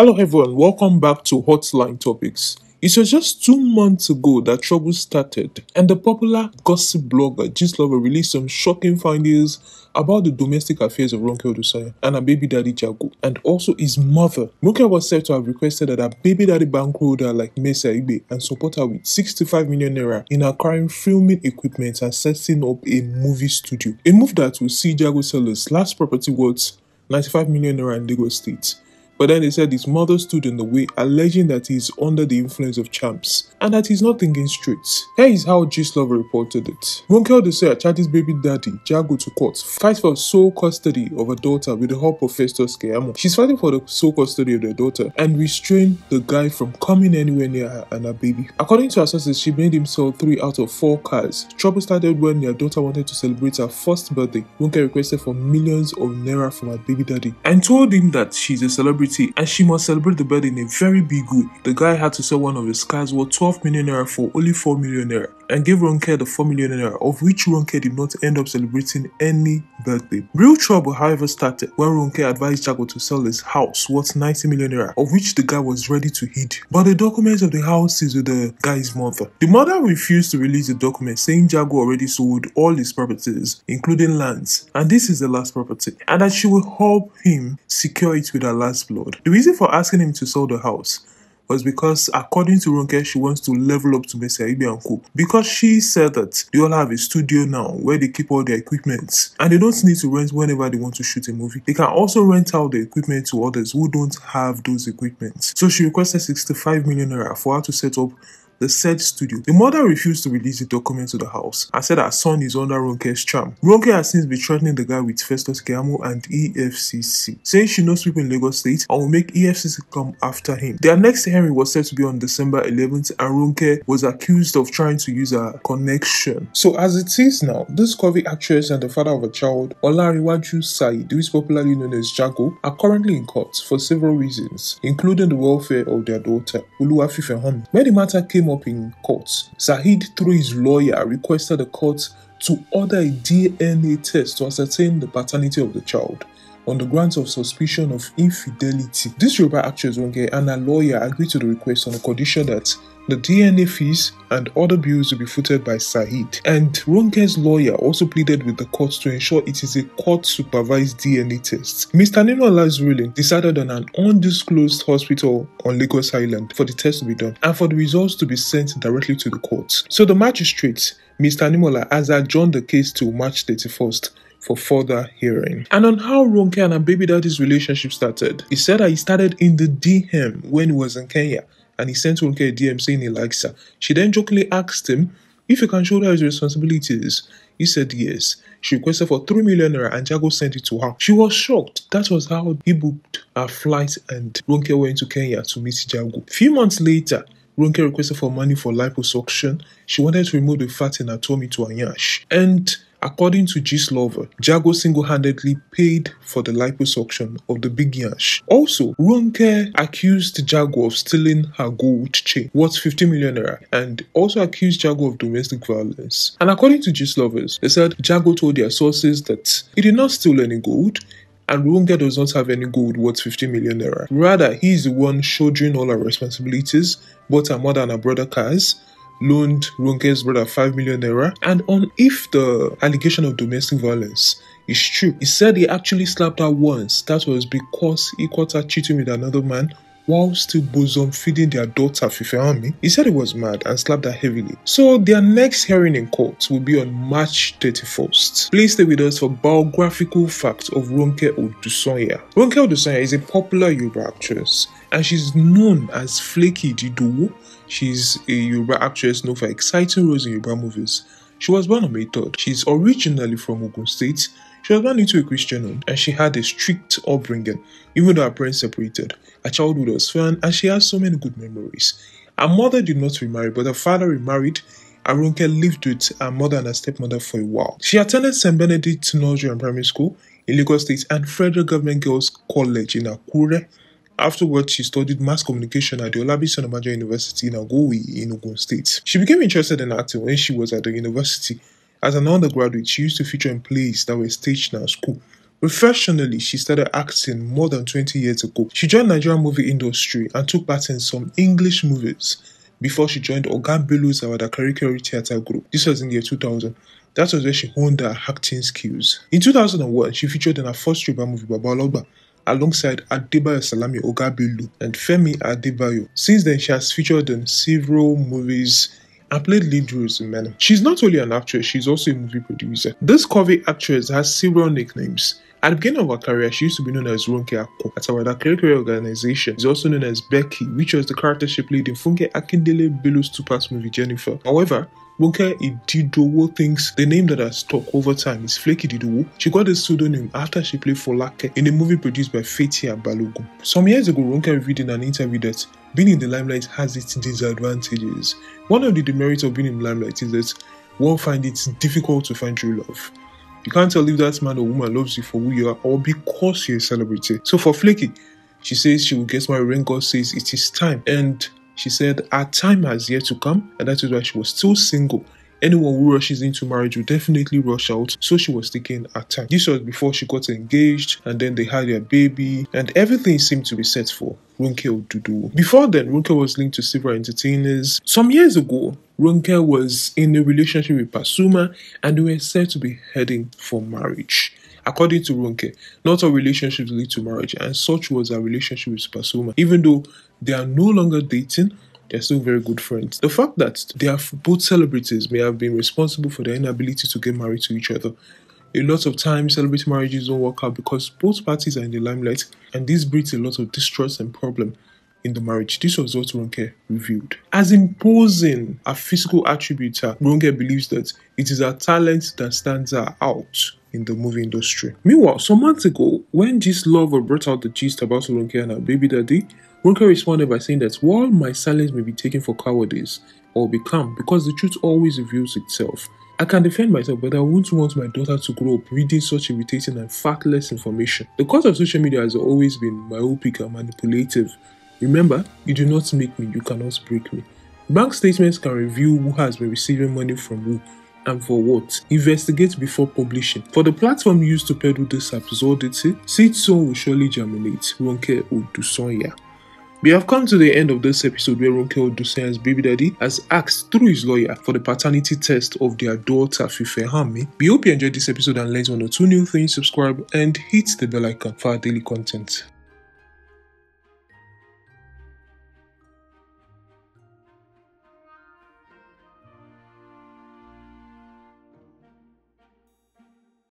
Hello everyone, welcome back to Hotline Topics. It was just two months ago that trouble started, and the popular gossip blogger Gistlover released some shocking findings about the domestic affairs of Ronke Odusanya and her baby daddy Jago, and also his mother. Ronke was said to have requested that her baby daddy bankrolled her like Mercy Aigbe and support her with 65 million naira in acquiring filming equipment and setting up a movie studio. A move that will see Jago sell his last property worth 95 million naira in Lagos State. But then they said his mother stood in the way, alleging that he is under the influence of champs and that he's not thinking straight. Here is how Gistlover reported it. Ronke Odusanya charges baby daddy Jago to court, fight for sole custody of her daughter with the help of Festus Keyamo. She's fighting for the sole custody of their daughter and restrain the guy from coming anywhere near her and her baby. According to her sources, she made him sell three out of four cars. Trouble started when their daughter wanted to celebrate her first birthday. Ronke requested for millions of naira from her baby daddy and told him that she's a celebrity and she must celebrate the birthday in a very big way. The guy had to sell one of his cars worth 12 million naira for only 4 million naira and gave Ronke the 4 million naira, of which Ronke did not end up celebrating any birthday. Real trouble, however, started when Ronke advised Jago to sell his house worth 90 million naira, of which the guy was ready to heed. But the documents of the house is with the guy's mother. The mother refused to release the documents, saying Jago already sold all his properties, including lands, and this is the last property, and that she will help him secure it with her last blood. The reason for asking him to sell the house was because, according to Ronke, she wants to level up to Mercy Aigbe. Because she said that they all have a studio now where they keep all their equipment and they don't need to rent whenever they want to shoot a movie. They can also rent out the equipment to others who don't have those equipment. So she requested 65 million naira for her to set up the said studio. The mother refused to release the documents to the house and said her son is under Ronke's charm. Ronke has since been threatening the guy with Festus Keyamo and EFCC, saying she knows people in Lagos State and will make EFCC come after him. Their next hearing was set to be on December 11th and Ronke was accused of trying to use a connection. So as it is now, this Kovi actress and the father of a child, Olanrewaju Saheed, who is popularly known as Jago, are currently in court for several reasons, including the welfare of their daughter, Uluwafife When the matter came up in court, Saheed, through his lawyer, requested the court to order a DNA test to ascertain the paternity of the child on the grounds of suspicion of infidelity. This Yoruba actress Ronke and her lawyer agreed to the request on the condition that the DNA fees and other bills will be footed by Saheed. And Ronke's lawyer also pleaded with the court to ensure it is a court supervised DNA test. Mr. Ninola's ruling decided on an undisclosed hospital on Lagos Island for the test to be done and for the results to be sent directly to the court. So the magistrate, Mr. Nimola, has adjourned the case till March 31st for further hearing. And on how Ronke and her baby daddy's relationship started, he said that he started in the DM when he was in Kenya and he sent Ronke a DM saying he likes her. She then jokingly asked him if he can shoulder his responsibilities. He said yes. She requested for 3 million naira and Jago sent it to her. She was shocked. That was how he booked her flight and Ronke went to Kenya to meet Jago. Few months later, Ronke requested for money for liposuction. She wanted to remove the fat in her tummy to Anyash. And According to Gistlover, Jago single-handedly paid for the liposuction of the big yash. Also, Ronke accused Jago of stealing her gold chain worth 50 million naira and also accused Jago of domestic violence. And according to Gistlovers, they said Jago told their sources that he did not steal any gold and Ronke does not have any gold worth 50 million naira. Rather, he is the one shouldering all her responsibilities, both her mother and her brother cars, loaned Ronke's brother 5 million naira. And on if the allegation of domestic violence is true, he said he actually slapped her once. That was because he caught her cheating with another man while still bosom feeding their daughter Fifeami. He said he was mad and slapped her heavily. So their next hearing in court will be on March 31st. Please stay with us for biographical facts of Ronke Odusanya. Ronke Odusanya is a popular Yoruba actress and she's known as Flakky Ididowo. She's a Yoruba actress known for exciting roles in Yoruba movies. She was born on May 3rd. She's originally from Ogun State. She was born into a Christian home and she had a strict upbringing, even though her parents separated. Her childhood was fun and she has so many good memories. Her mother did not remarry, but her father remarried. Arunke lived with her mother and her stepmother for a while. She attended St. Benedict Nursery and Primary School in Lagos State and Federal Government Girls College in Akure. Afterwards, she studied mass communication at the Olabisi Onabanjo University in Ago-Iwoye in Ogun State. She became interested in acting when she was at the university. As an undergraduate, she used to feature in plays that were staged in her school. Professionally, she started acting more than 20 years ago. She joined Nigerian movie industry and took part in some English movies before she joined Oga Bello's Awada Kerikeri Theatre Group. This was in the year 2000. That was where she honed her acting skills. In 2001, she featured in her first Yoruba movie, Baba Ologba, alongside Adebayo Salami Oga Bello and Femi Adebayo. Since then, she has featured in several movies and played lead roles in many. She's not only an actress, she's also a movie producer. This curvy actress has several nicknames. At the beginning of her career, she used to be known as Ronke Akko. At our career organization, she's also known as Becky, which was the character she played in Funke Akindele Bello's two-part movie Jenifa. However, Ronke Ididowo thinks the name that has stuck over time is Flakky Ididowo. She got this pseudonym after she played Folake in a movie produced by Fathia Balogun. Some years ago, Ronke revealed in an interview that being in the limelight has its disadvantages. One of the demerits of being in the limelight is that one finds it difficult to find true love. You can't tell if that man or woman loves you for who you are or because you're a celebrity. So for Flakky, she says she will get married when God says it is time. And she said her time has yet to come, and that is why she was still single. Anyone who rushes into marriage will definitely rush out, so she was taking her time. This was before she got engaged, and then they had their baby, and everything seemed to be set for Ronke Odudu. Before then, Runke was linked to several entertainers. Some years ago, Runke was in a relationship with Pasuma, and they were said to be heading for marriage. According to Runke, not all relationships lead to marriage, and such was her relationship with Pasuma. Even though they are no longer dating, they're still very good friends. The fact that they are both celebrities may have been responsible for their inability to get married to each other. A lot of times, celebrity marriages don't work out because both parties are in the limelight, and this breeds a lot of distrust and problem in the marriage. This was what Ronke revealed. As imposing a physical attribute, uh, Ronke believes that it is her talent that stands her out in the movie industry. Meanwhile, some months ago, when Gistlover brought out the gist about Ronke and her baby daddy, Ronke responded by saying that while my silence may be taken for cowardice or be calm because the truth always reveals itself, I can defend myself, but I wouldn't want my daughter to grow up reading such irritating and factless information. The cause of social media has always been myopic and manipulative. Remember, you do not make me, you cannot break me. Bank statements can reveal who has been receiving money from who and for what. Investigate before publishing. For the platform used to peddle this absurdity, seed sown will surely germinate. Ronke Odusanya. We have come to the end of this episode where Ronke Odusanya's baby daddy has asked through his lawyer for the paternity test of their daughter Fifehami. We hope you enjoyed this episode and learned one or two new things. Subscribe and hit the bell icon for our daily content.